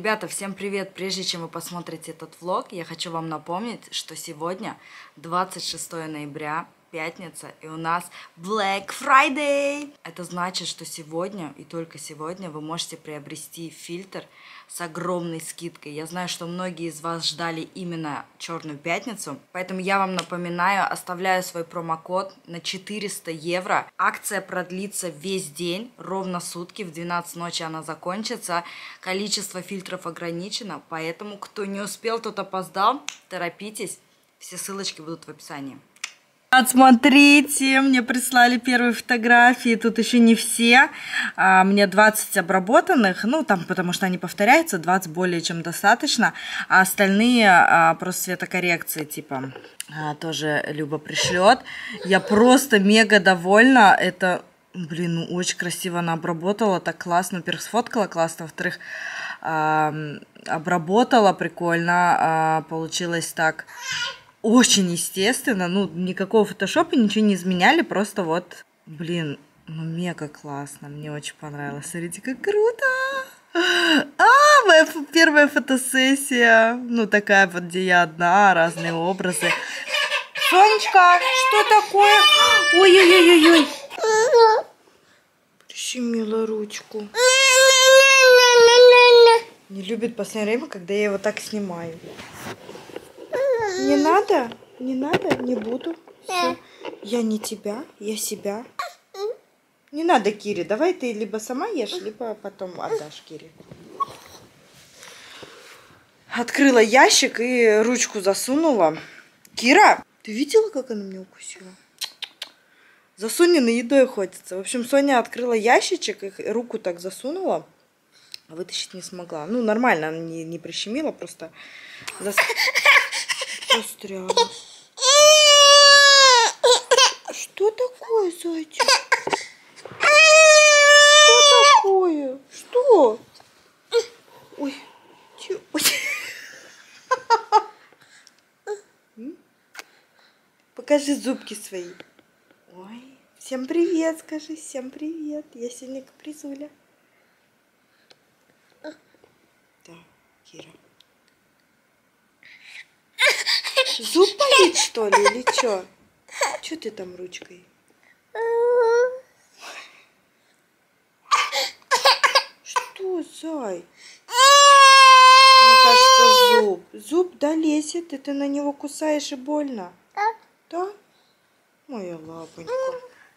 Ребята, всем привет! Прежде чем вы посмотрите этот влог, я хочу вам напомнить, что сегодня 26 ноября, пятница, и у нас Black Friday. Это значит, что сегодня и только сегодня вы можете приобрести фильтр с огромной скидкой. Я знаю, что многие из вас ждали именно Черную пятницу, поэтому я вам напоминаю, оставляю свой промокод на 400 евро. Акция продлится весь день, ровно сутки, в 12 ночи она закончится. Количество фильтров ограничено, поэтому кто не успел, тот опоздал, торопитесь. Все ссылочки будут в описании. Смотрите, мне прислали первые фотографии, тут еще не все. А, мне 20 обработанных, ну там потому что они повторяются, 20 более чем достаточно, а остальные а, просто цветокоррекции типа а, тоже Люба пришлет. Я просто мега довольна, это, блин, ну очень красиво она обработала, так классно, во-первых, сфоткала классно, во-вторых, обработала прикольно, получилось так очень естественно, ну, никакого фотошопа, ничего не изменяли, просто вот, блин, ну, мега классно, мне очень понравилось. Смотрите, как круто! А, моя первая фотосессия, ну, такая вот, где я одна, разные образы. Сонечка, что такое? Ой-ой-ой-ой-ой. Прищемила ручку. Не любит в последнее время, когда я его так снимаю. Не надо, не надо, не буду. Все. Я не тебя, я себя. Не надо, Кире, давай ты либо сама ешь, либо потом отдашь Кире. Открыла ящик и ручку засунула. Кира, ты видела, как она меня укусила? За Сониной едой охотится. В общем, Соня открыла ящичек и руку так засунула. Вытащить не смогла. Ну, нормально, она не, не прищемила, просто зас застряла. Что такое, зайчик? Что такое? Что? Ой, чё? Покажи зубки свои. Ой, всем привет, скажи, всем привет. Я сегодня капризуля. Да, Кира. Зуб болит, что ли, или что? Что ты там ручкой? Что, зай? Мне кажется, зуб. Зуб, да, лезет, и ты на него кусаешь и больно. Да. Да? Моя лапонька.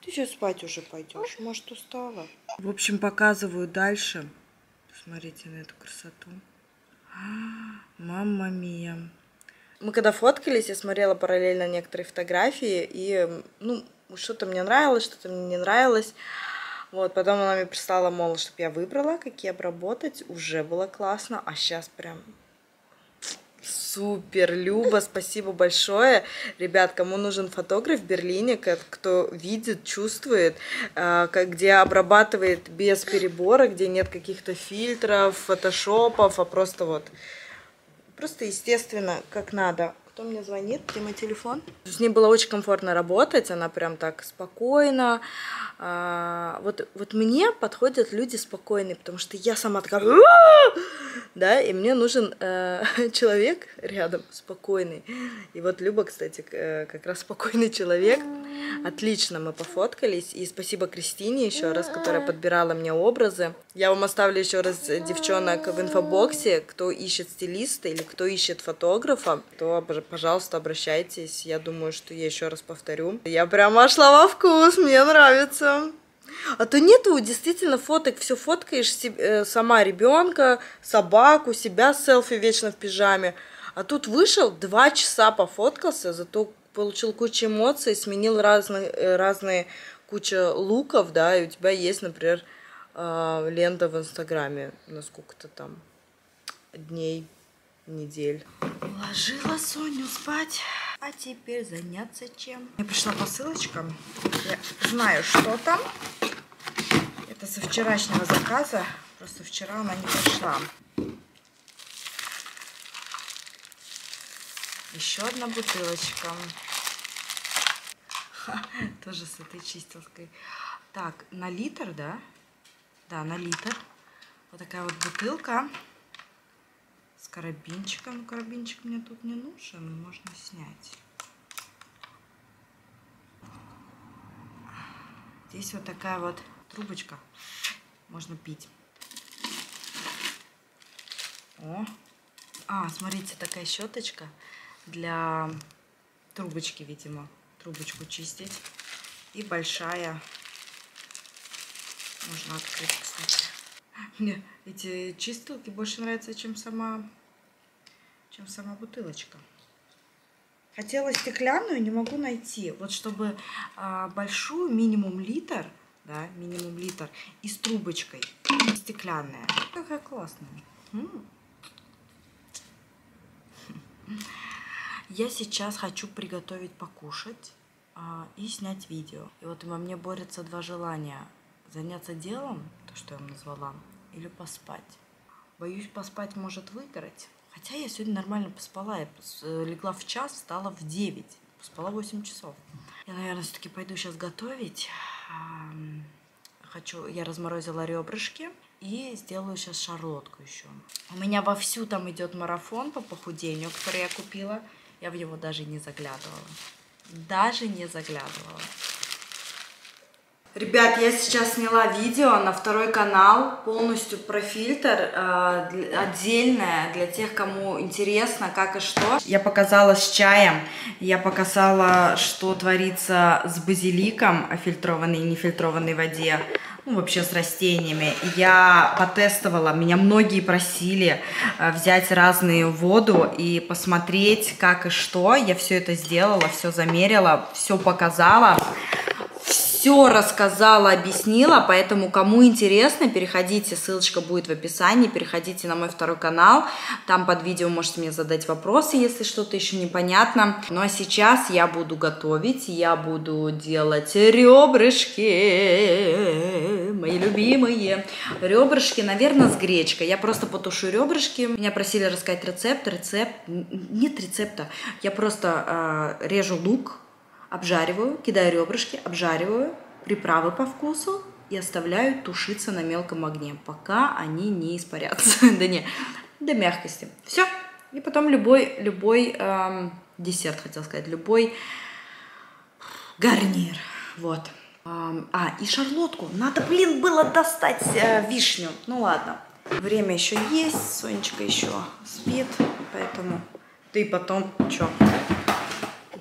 Ты сейчас спать уже пойдешь. Может, устала? В общем, показываю дальше. Посмотрите на эту красоту. Мамма мия. Мы когда фоткались, я смотрела параллельно некоторые фотографии, и, ну, что-то мне нравилось, что-то мне не нравилось. Вот, потом она мне прислала, мол, чтобы я выбрала, какие обработать. Уже было классно, а сейчас прям супер, Люба, спасибо большое. Ребят, кому нужен фотограф в Берлине, кто видит, чувствует, а, где обрабатывает без перебора, где нет каких-то фильтров, фотошопов, а просто вот Просто естественно, как надо. Кто мне звонит? Где мой телефон? С ней было очень комфортно работать, она прям так спокойно. А, вот, вот мне подходят люди спокойные, потому что я сама такая, да, и мне нужен э, человек рядом спокойный. И вот Люба, кстати, э, как раз спокойный человек. Отлично, мы пофоткались. И спасибо Кристине еще раз, которая подбирала мне образы. Я вам оставлю еще раз девчонок в инфобоксе. Кто ищет стилиста или кто ищет фотографа, то, пожалуйста, обращайтесь. Я думаю, что я еще раз повторю. Я прямо шла во вкус, мне нравится. А то нету действительно фоток, все фоткаешь себе, сама ребенка, собаку, себя селфи вечно в пижаме. А тут вышел, два часа пофоткался, зато получил кучу эмоций, сменил разные, э, разные куча луков, да, и у тебя есть, например, а, лента в Инстаграме на сколько-то там дней, недель. Ложила Соню спать, а теперь заняться чем? Мне пришла посылочка, я знаю, что там. Это со вчерашнего заказа, просто вчера она не пришла. Еще одна бутылочка. Тоже с этой чистилкой. Так, на литр, да? Да, на литр. Вот такая вот бутылка. С карабинчиком. Карабинчик мне тут не нужен, можно снять. Здесь вот такая вот трубочка. Можно пить. О. А, смотрите, такая щеточка для трубочки, видимо. Трубочку чистить. И большая. Можно открыть, кстати. Мне эти чистилки больше нравятся, чем сама, чем сама бутылочка. Хотела стеклянную, не могу найти. Вот чтобы а, большую, минимум литр, да, минимум литр, и с трубочкой. Стеклянная. Какая классная. Я сейчас хочу приготовить покушать а, и снять видео. И вот во мне борются два желания. Заняться делом, то, что я вам назвала, или поспать. Боюсь, поспать может выиграть. Хотя я сегодня нормально поспала. Я э, легла в час, встала в 9. Поспала 8 часов. Я, наверное, все-таки пойду сейчас готовить. Хочу, я разморозила ребрышки и сделаю сейчас шарлотку еще. У меня вовсю там идет марафон по похудению, который я купила. Я в него даже не заглядывала. Даже не заглядывала. Ребят, я сейчас сняла видео на второй канал, полностью про фильтр, э, отдельное для тех, кому интересно, как и что. Я показала с чаем, я показала, что творится с базиликом о фильтрованной и нефильтрованной воде, ну, вообще с растениями. Я потестовала, меня многие просили э, взять разную воду и посмотреть, как и что. Я все это сделала, все замерила, все показала все рассказала, объяснила, поэтому кому интересно, переходите, ссылочка будет в описании, переходите на мой второй канал, там под видео можете мне задать вопросы, если что-то еще непонятно. Ну а сейчас я буду готовить, я буду делать ребрышки, мои любимые. Ребрышки, наверное, с гречкой. Я просто потушу ребрышки. Меня просили рассказать рецепт, рецепт, нет рецепта. Я просто э, режу лук, обжариваю, кидаю ребрышки, обжариваю, приправы по вкусу и оставляю тушиться на мелком огне, пока они не испарятся, да не, до мягкости. Все. И потом любой, любой эм, десерт, хотел сказать, любой гарнир. Вот. Эм, а, и шарлотку. Надо, блин, было достать э, вишню. Ну ладно. Время еще есть, Сонечка еще спит, поэтому... И потом, что?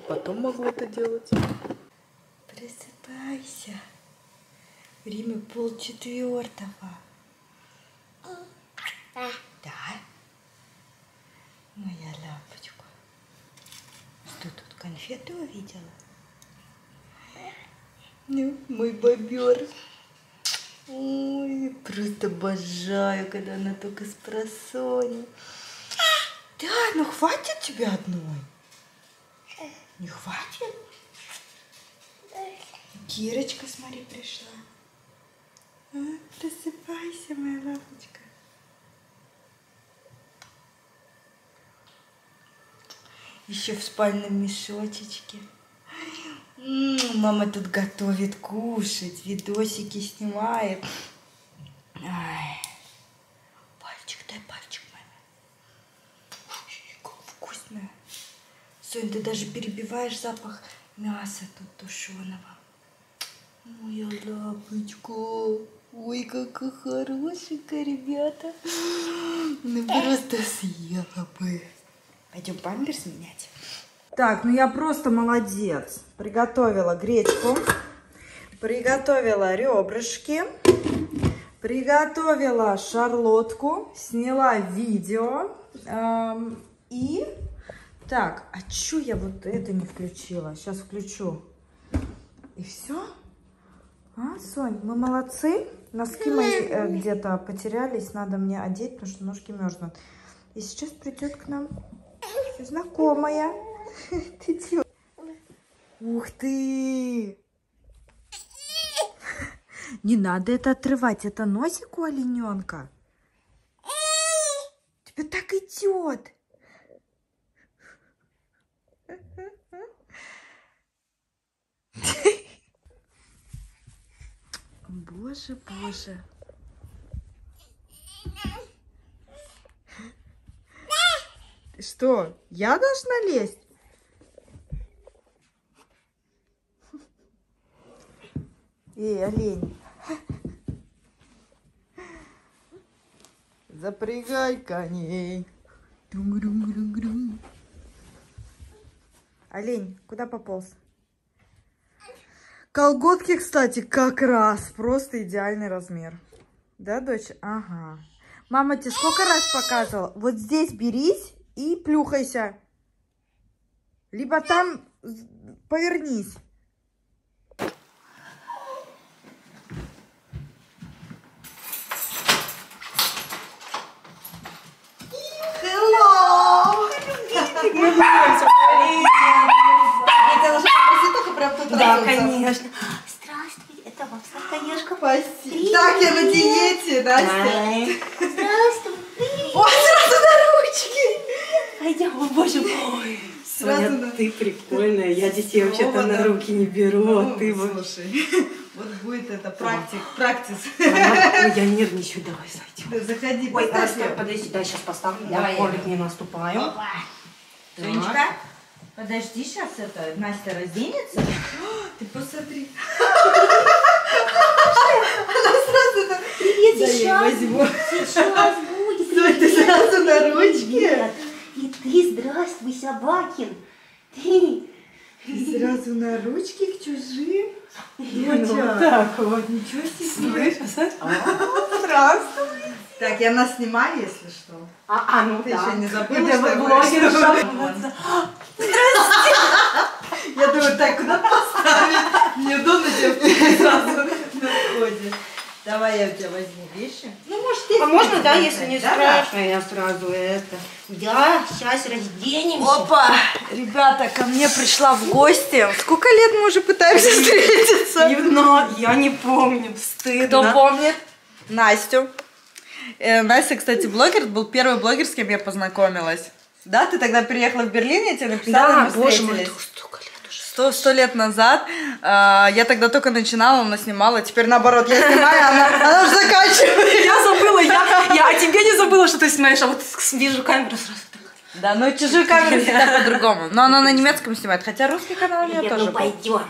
Потом могу это делать. Просыпайся. Время полчетвертого. Да. Моя лампочка. Что тут, конфеты увидела? Ну, мой бобер. Ой, просто обожаю, когда она только с просони. Да, ну хватит тебе одной. Не хватит? Кирочка, смотри, пришла. А, просыпайся, моя лапочка. Еще в спальном мешочечке. Мама тут готовит кушать, видосики снимает. Ай. Пальчик, дай пальчик, маме. Как вкусно. Сонь, ты даже перебиваешь запах мяса тут тушеного. Моя лапочка. Ой, какая хорошенькая, ребята. Ну просто съела бы. Пойдем памперс менять. Так, ну я просто молодец. Приготовила гречку. Приготовила ребрышки. Приготовила шарлотку. Сняла видео. Эм, и так, а чё я вот это не включила? Сейчас включу. И все? А, Сонь, мы молодцы. Носки мои э, где-то потерялись. Надо мне одеть, потому что ножки мерзнут. И сейчас придет к нам знакомая. Ты чё? Ух ты! Не надо это отрывать. Это носик у олененка. Тебе так идет. Боже, боже. Что, я должна лезть? Эй, олень. Запрягай коней. Олень, куда пополз? Колготки, кстати, как раз. Просто идеальный размер. Да, дочь? Ага. Мама тебе сколько раз показывала? Вот здесь берись и плюхайся. Либо там повернись. Hello! Я тебя должна попросить только прям тут Да, разуться. конечно. Здравствуйте, это вам сладкоежка. Спасибо. Так, я на диете, Настя. Ай. Здравствуй. Ой, сразу на ручки. Пойдем, о боже мой. Сразу Соня, на- ты прикольная. Я детей вообще-то Ова, на да. руки не беру, ты вот. Будет это практик, практис. Ой, я нервничаю, давай зайдем. Заходи, Ой, поставь подожди, да, сейчас поставлю. Давай Я коврик не наступаю. Сонечка, подожди, сейчас это, Настя разденется. Ты посмотри. Она сразу так. Привет, сейчас. Сейчас будет. Стой, ты сразу на ручке. И ты, здравствуй, Собакин. Ты. Ты сразу на ручки к чужим. Ну, Доча. вот так вот. Ничего себе. Слышь, а, Здравствуй. Так, я нас снимаю, если что. а, а, ну Ты да. еще не забыла, Это что я блогерша. блогерша? Я думаю, так, куда поставить? Неудобно тебе сразу на входе. Давай я у тебя возьму вещи. Ну, может, ты А можно, да, если не Да, страшно, я сразу это. Да, сейчас разденемся. Опа! Ребята, ко мне пришла в гости. Сколько лет мы уже пытаемся встретиться? Дивно, я не помню, стыдно. Кто помнит? Настю. Э, Настя, кстати, блогер, был первый блогер, с кем я познакомилась. Да, ты тогда переехала в Берлин, я тебе написала, Да, мы боже мой, столько. Сто, сто лет назад а, я тогда только начинала, она снимала, теперь наоборот, я снимаю, она, она уже заканчивает. Я забыла, я, я о тебе не забыла, что ты снимаешь, а вот вижу камеру сразу. Да, но чужую камеру всегда по-другому. Но она на немецком снимает, хотя русский канал Нет, тоже ну пойдем.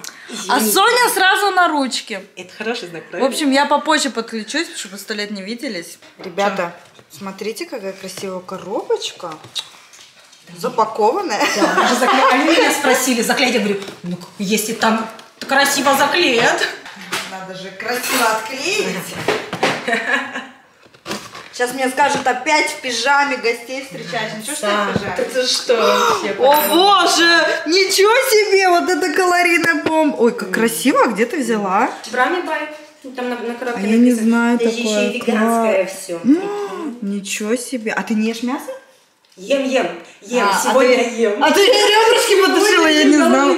А Соня сразу на ручке. Это хороший знак, В общем, я попозже подключусь, чтобы сто лет не виделись. Ребята, смотрите, какая красивая коробочка. Запакованная. даже закле... Они меня спросили, заклеить, я говорю, ну если там красиво заклеят. Надо же красиво отклеить. Сейчас мне скажут опять в пижаме гостей встречаешь. Ничего, что я в пижаме? Это что? О боже, ничего себе, вот это калорийная бомба. Ой, как красиво, а где ты взяла? Брами бай. Там на, на коробке А я не знаю Это еще такое. и веганское все. Ничего себе. А ты не ешь мясо? Ем, ем, ем. А, Сегодня а ты, ем. А ты ребрышки потушила, я не знала.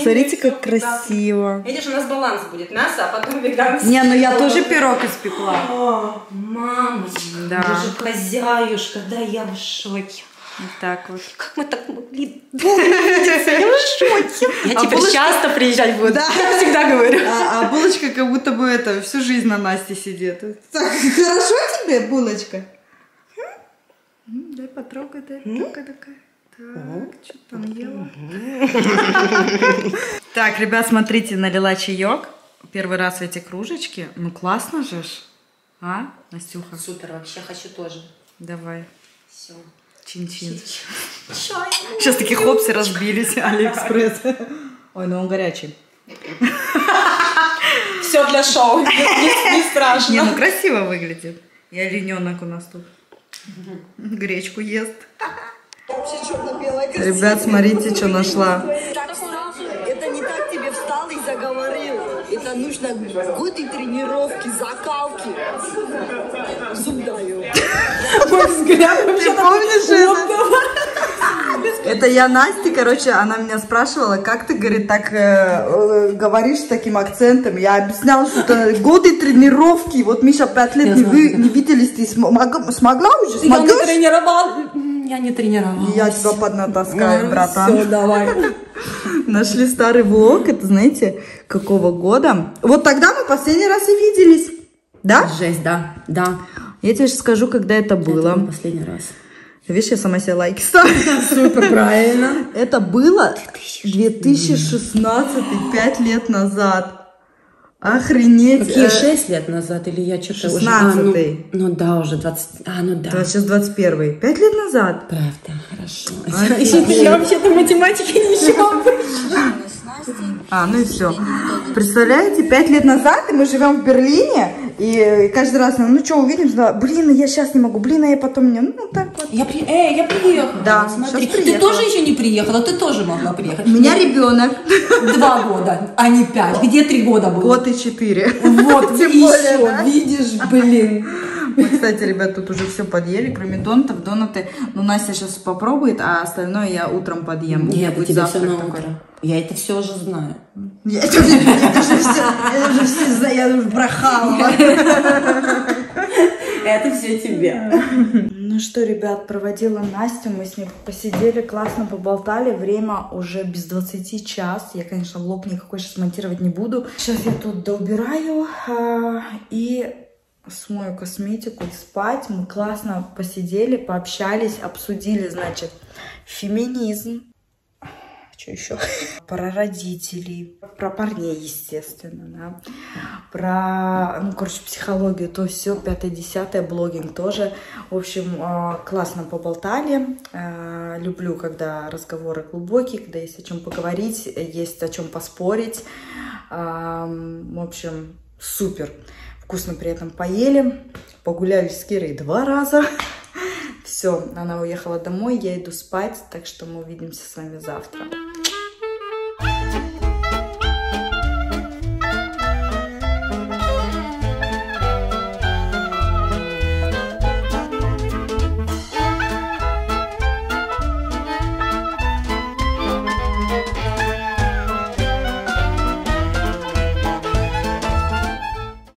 Смотрите, как красиво. Видишь, у нас баланс будет мясо, а потом веганский. Не, ну я тоже пирог испекла. О, мамочка, Да. боже, хозяюшка, да я в шоке. Вот так вот. Как мы так могли видеться? Я в шоке. Я А теперь булочка- часто приезжать буду. Да. Я всегда говорю. А, а булочка как будто бы это всю жизнь на Насте сидит. Так, хорошо тебе булочка? М, Дай потрогай, дай потрогай такая. Так, что там ела? Так, ребят, смотрите, налила чаек. Первый раз в эти кружечки. Ну, классно же ж. А, Настюха? Супер, вообще хочу тоже. Давай. Все. Чин-чин. Сейчас такие хопсы разбились, Алиэкспресс. Ой, ну он горячий. Все для шоу. Не страшно. Не, ну красиво выглядит. И олененок у нас тут. Гречку ест. Ребят, смотрите, что нашла. Это не так тебе встал и заговорил. Это нужно годы тренировки, закалки. Зуб даю. Ты помнишь это? Это я Насте, короче, она меня спрашивала, как ты, говорит, так э, э, говоришь с таким акцентом. Я объясняла, что это годы тренировки. Вот, Миша, пять лет не, вы, не виделись, ты смог- смогла уже? Я не Смогешь? тренировал. Я не тренировал. Я тебя поднатаскаю, братан. Все, давай. Нашли старый влог, это знаете, какого года? Вот тогда мы последний раз и виделись. Да? Жесть, да, да. Я тебе сейчас скажу, когда это Это было. был последний раз. Видишь, я сама себе лайки ставлю. Супер, правильно. Это было 2016, 5 лет назад. Охренеть. Какие, Э, 6 лет назад? Или я что-то уже... 16-й. А, ну, ну да, уже 20... А, ну да. Сейчас 21. 5 лет назад. Правда, хорошо. Офигеть. Я вообще-то математики не считала. А, ну и все. Представляете, пять лет назад, и мы живем в Берлине, и каждый раз, ну что, увидимся, да, блин, я сейчас не могу, блин, а я потом не, ну так вот. Я при... Эй, я приехала. Да, смотри. Ты тоже еще не приехала, ты тоже могла приехать. У меня ребенок, Два года, а не пять. Где три года было? год и четыре. Вот, Тем еще, более, да? видишь, блин. Мы, кстати, ребят, тут уже все подъели, кроме донатов. Донаты, ну, Настя сейчас попробует, а остальное я утром подъем. Нет, будет тебя все завтрак на такой. утро. Я это все уже знаю. Я это уже, это все, это уже все, за- я уже брахала. Это все тебе. Ну что, ребят, проводила Настю, мы с ней посидели, классно поболтали, время уже без 20 час, я, конечно, влог никакой сейчас монтировать не буду. Сейчас я тут доубираю а, и смою косметику и спать. Мы классно посидели, пообщались, обсудили, значит, феминизм, что еще? Про родителей, про парней, естественно, да. Про, ну, короче, психологию, то все, пятое-десятое, блогинг тоже. В общем, э, классно поболтали. Э, Люблю, когда разговоры глубокие, когда есть о чем поговорить, есть о чем поспорить. В общем, супер. Вкусно при этом поели. Погуляли с Кирой два раза. Все, она уехала домой, я иду спать, так что мы увидимся с вами завтра.